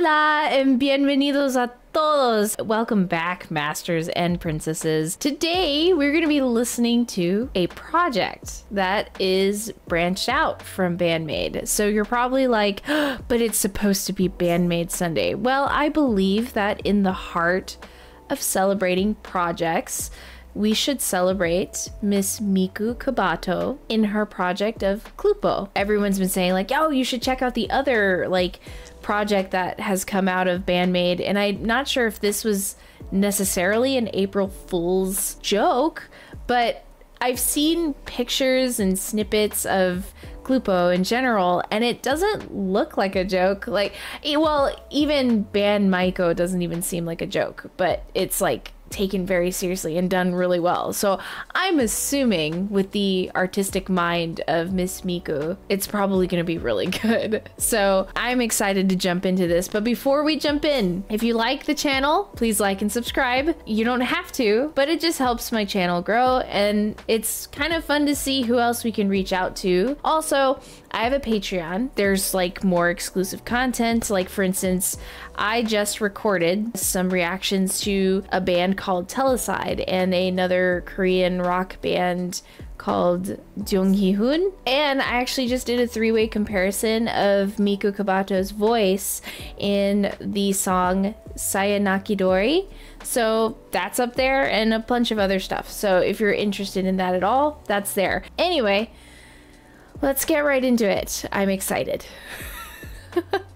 Hola and bienvenidos a todos. Welcome back, masters and princesses. Today, we're going to be listening to a project that is branched out from Band-Maid. So you're probably like, oh, but it's supposed to be Band-Maid Sunday. Well, I believe that in the heart of celebrating projects, we should celebrate Miss Miku Kobato in her project of Cluppo. Everyone's been saying like, "Oh, you should check out the other like project that has come out of Band-Maid." And I'm not sure if this was necessarily an April Fool's joke, but I've seen pictures and snippets of Cluppo in general, and it doesn't look like a joke. Like, eh, well, even Band Maiko doesn't even seem like a joke, but it's like taken very seriously and done really well. So I'm assuming with the artistic mind of Miss Miku, it's probably going to be really good. So I'm excited to jump into this. But before we jump in, if you like the channel, please like and subscribe. You don't have to, but it just helps my channel grow and it's kind of fun to see who else we can reach out to. Also, I have a Patreon. There's like more exclusive content. Like, for instance, I just recorded some reactions to a band called Teleside and another Korean rock band called Jonghyun. And I actually just did a three way comparison of Miku Kobato's voice in the song Sayonakidori. So that's up there and a bunch of other stuff. So if you're interested in that at all, that's there. Anyway, Let's get right into it. I'm excited.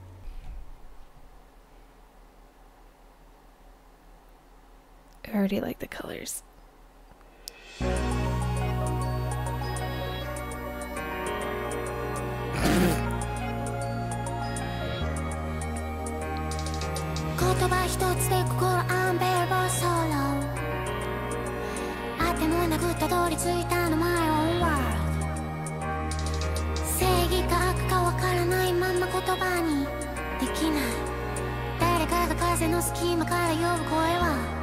already like the colors. World 言葉にできない誰かが風の隙間から呼ぶ声は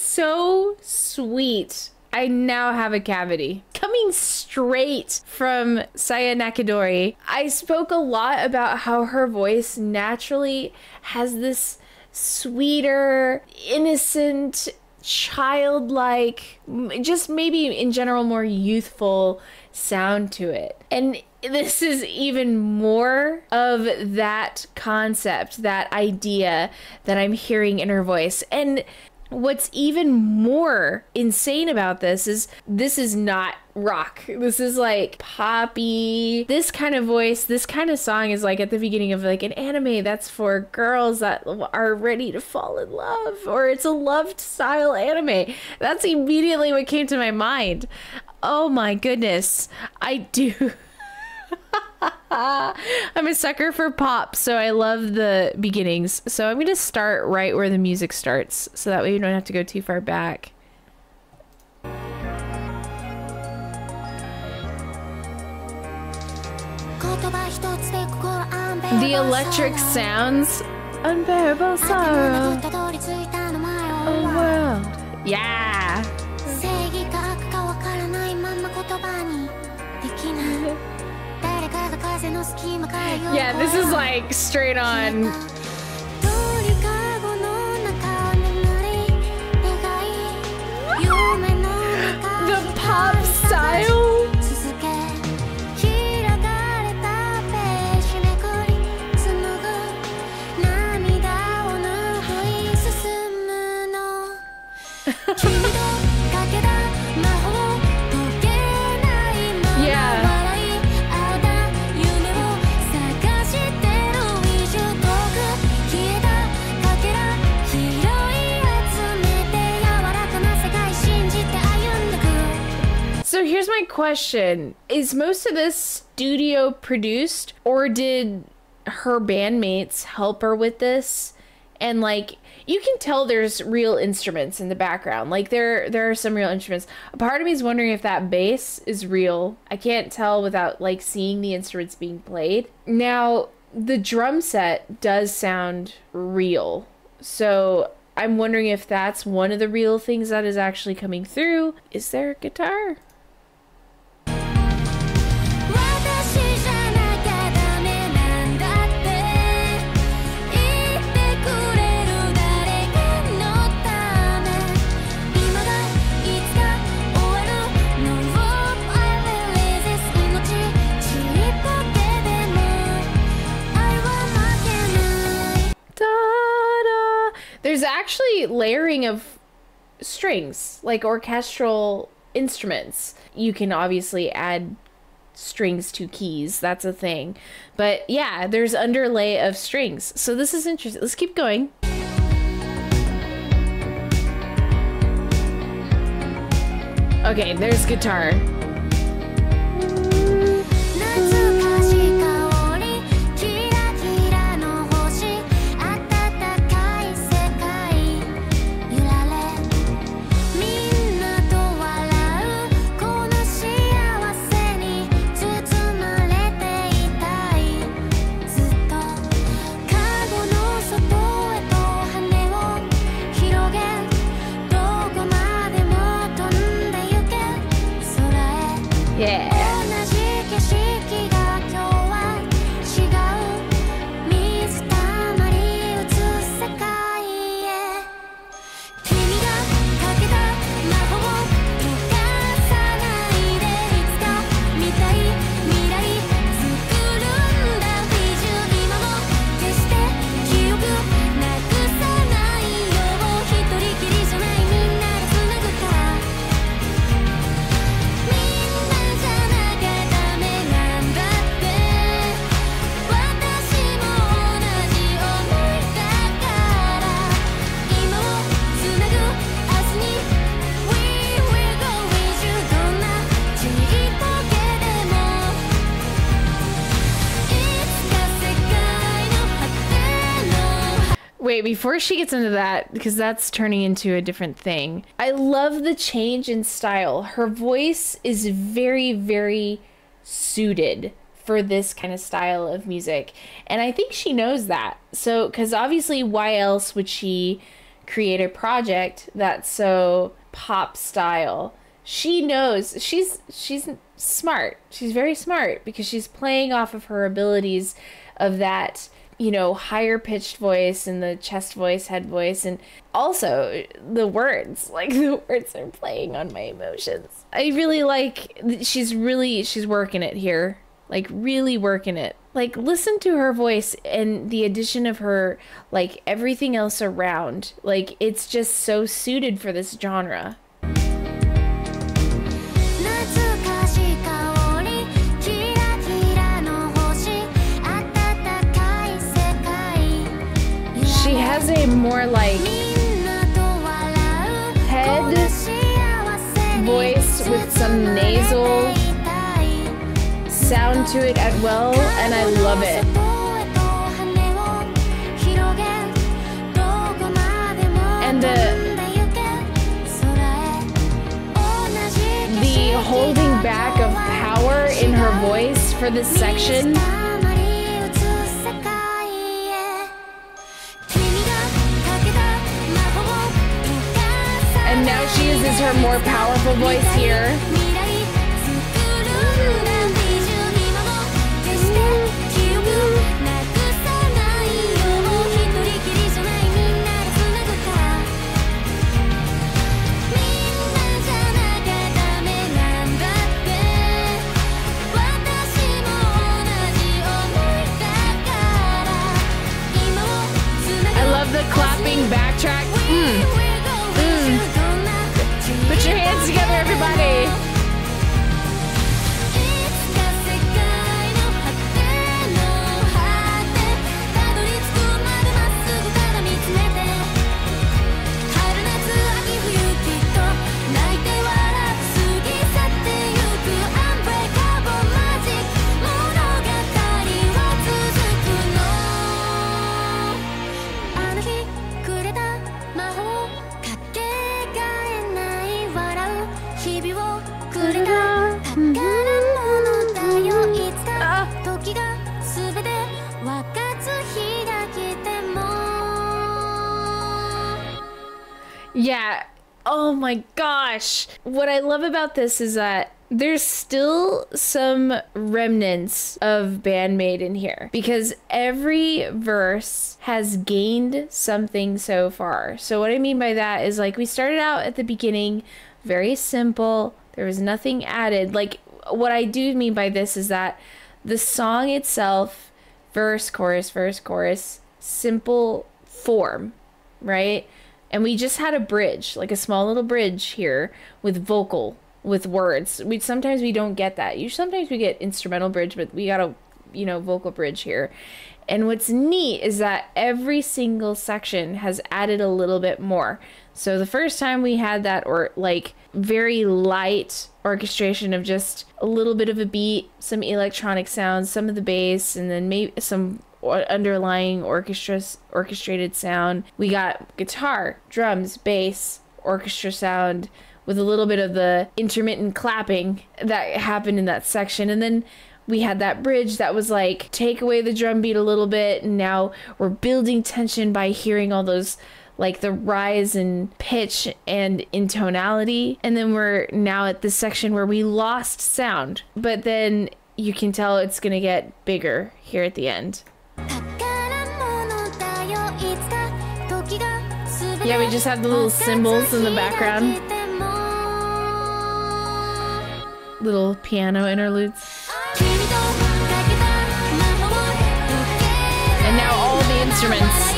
so sweet. I now have a cavity. Coming straight from Sayonakidori, I spoke a lot about how her voice naturally has this sweeter, innocent, childlike, just maybe in general more youthful sound to it. And this is even more of that concept, that idea that I'm hearing in her voice. And what's even more insane about this is this is not rock. This is like poppy. This kind of voice, this kind of song is like at the beginning of like an anime that's for girls that are ready to fall in love or it's a loved style anime. That's immediately what came to my mind. Oh my goodness. I do I'm a sucker for pop, so I love the beginnings. So I'm going to start right where the music starts, so that way you don't have to go too far back. The electric sounds, unbearable sorrow, oh world. Yeah. Yeah, this is like straight on. The pop style. here's my question Is most of this studio produced, or did her bandmates help her with this? And like, you can tell there's real instruments in the background. Like there there are some real instruments. A part of me is wondering if that bass is real. I can't tell without like seeing the instruments being played. Now, the drum set does sound real. So I'm wondering if that's one of the real things that is actually coming through. Is there a guitar? There's actually layering of strings, like orchestral instruments. You can obviously add strings to keys. That's a thing. But yeah, there's underlay of strings. So this is interesting. Let's keep going. Okay, there's guitar. Wait, before she gets into that, because that's turning into a different thing, I love the change in style. Her voice is very, very suited for this kind of style of music. And I think she knows that. So, because obviously, why else would she create a project that's so pop style? She knows she's she's smart. She's very smart because she's playing off of her abilities of that you know, higher pitched voice and the chest voice, head voice, and also the words. Like the words are playing on my emotions. I really like, she's really, she's working it here. Like, really working it. Like, listen to her voice and the addition of her, like, everything else around. Like, it's just so suited for this genre. more like head voice with some nasal sound to it as well, and I love it. And the the holding back of power in her voice for this section uses her more powerful voice here.「gosh. What I love about this is that there's still some remnants of Band-Maid in here because every verse has gained something so far. So, what I mean by that is like we started out at the beginning very simple, there was nothing added. Like, what I do mean by this is that the song itself, verse, chorus, verse, chorus, simple form, right? And we just had a bridge like a small little bridge here with vocal with words. We sometimes we don't get that. You sometimes we get instrumental bridge but we got a you know vocal bridge here. And what's neat is that every single section has added a little bit more. So the first time we had that or like very light orchestration of just a little bit of a beat some electronic sounds some of the bass and then maybe some underlying orchestra orchestrated sound. We got guitar, drums, bass, orchestra sound with a little bit of the intermittent clapping that happened in that section. And then we had that bridge that was like take away the drum beat a little bit and now we're building tension by hearing all those like the rise in pitch and in tonality and then we're now at this section where we lost sound but then you can tell it's going to get bigger here at the end Yeah, we just have the little cymbals in the background. Little piano interludes. And now all the instruments.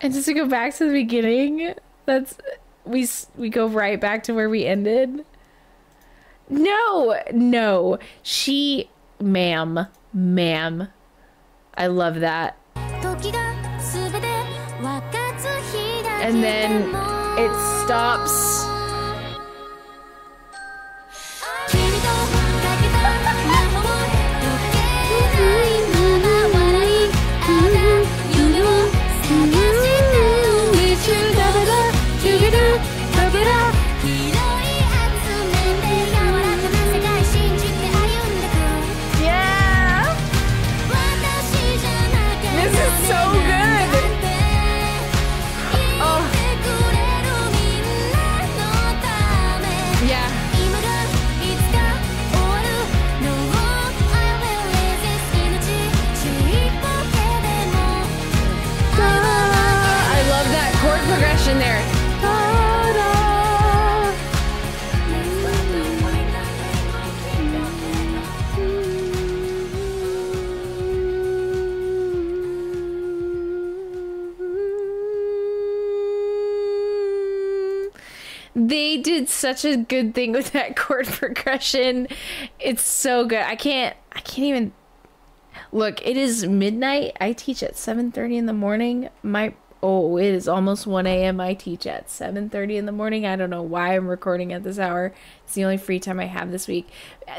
And just to go back to the beginning, that's we we go right back to where we ended. No, no, she, ma'am, ma'am, I love that. And then it stops head up they did such a good thing with that chord progression. It's so good. I can't I can't even Look, it is midnight. I teach at 7:30 in the morning. My oh, it is almost 1 a.m. I teach at 7:30 in the morning. I don't know why I'm recording at this hour. It's the only free time I have this week.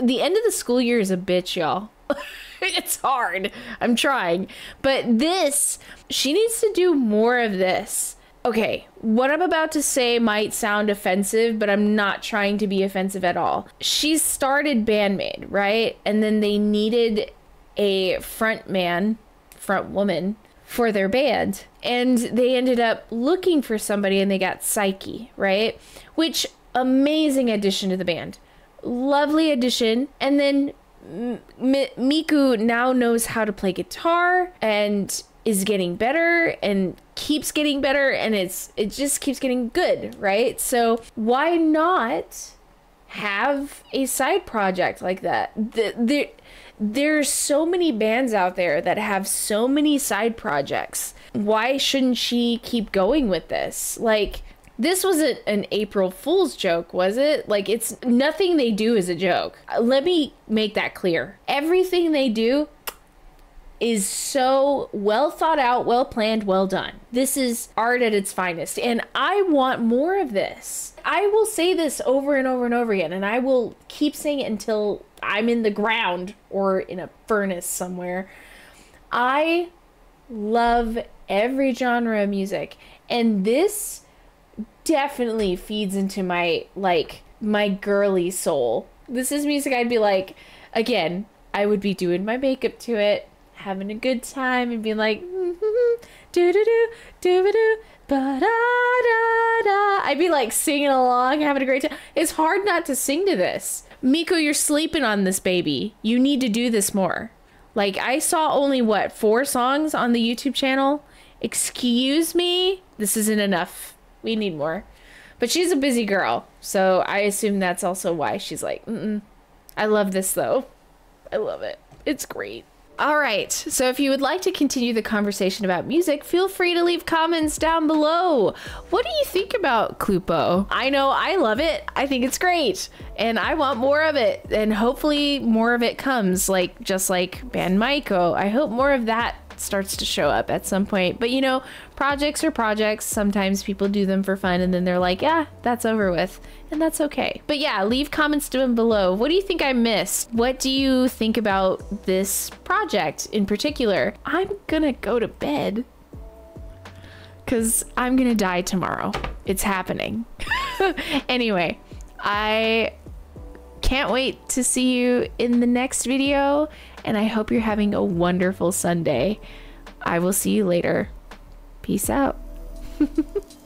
The end of the school year is a bitch, y'all. it's hard. I'm trying. But this, she needs to do more of this. Okay, what I'm about to say might sound offensive, but I'm not trying to be offensive at all. She started Band-Maid, right? And then they needed a front man, front woman for their band. And they ended up looking for somebody and they got Saiki, right? Which amazing addition to the band. Lovely addition. And then M- Miku now knows how to play guitar and is getting better and keeps getting better and it's it just keeps getting good, right? So why not have a side project like that? The, the, there's so many bands out there that have so many side projects. Why shouldn't she keep going with this? Like this wasn't an April Fool's joke, was it? Like, it's nothing they do is a joke. Uh, let me make that clear. Everything they do is so well thought out, well planned, well done. This is art at its finest, and I want more of this. I will say this over and over and over again, and I will keep saying it until I'm in the ground or in a furnace somewhere. I love every genre of music, and this definitely feeds into my like my girly soul. This is music I'd be like again, I would be doing my makeup to it, having a good time and being like do do do do do ba da da da. I'd be like singing along, having a great time. It's hard not to sing to this. Miko, you're sleeping on this baby. You need to do this more. Like I saw only what, four songs on the YouTube channel? Excuse me? This isn't enough we need more. But she's a busy girl, so I assume that's also why she's like, Mm-mm. I love this though. I love it. It's great. All right. So if you would like to continue the conversation about music, feel free to leave comments down below. What do you think about Cluppo? I know I love it. I think it's great. And I want more of it. And hopefully more of it comes, like just like Band Maiko. I hope more of that starts to show up at some point. But you know, projects are projects. Sometimes people do them for fun and then they're like, yeah, that's over with. And that's okay. But yeah, leave comments down below. What do you think I missed? What do you think about this project in particular? I'm gonna go to bed because I'm gonna die tomorrow. It's happening. anyway, I can't wait to see you in the next video and I hope you're having a wonderful Sunday. I will see you later. Peace out.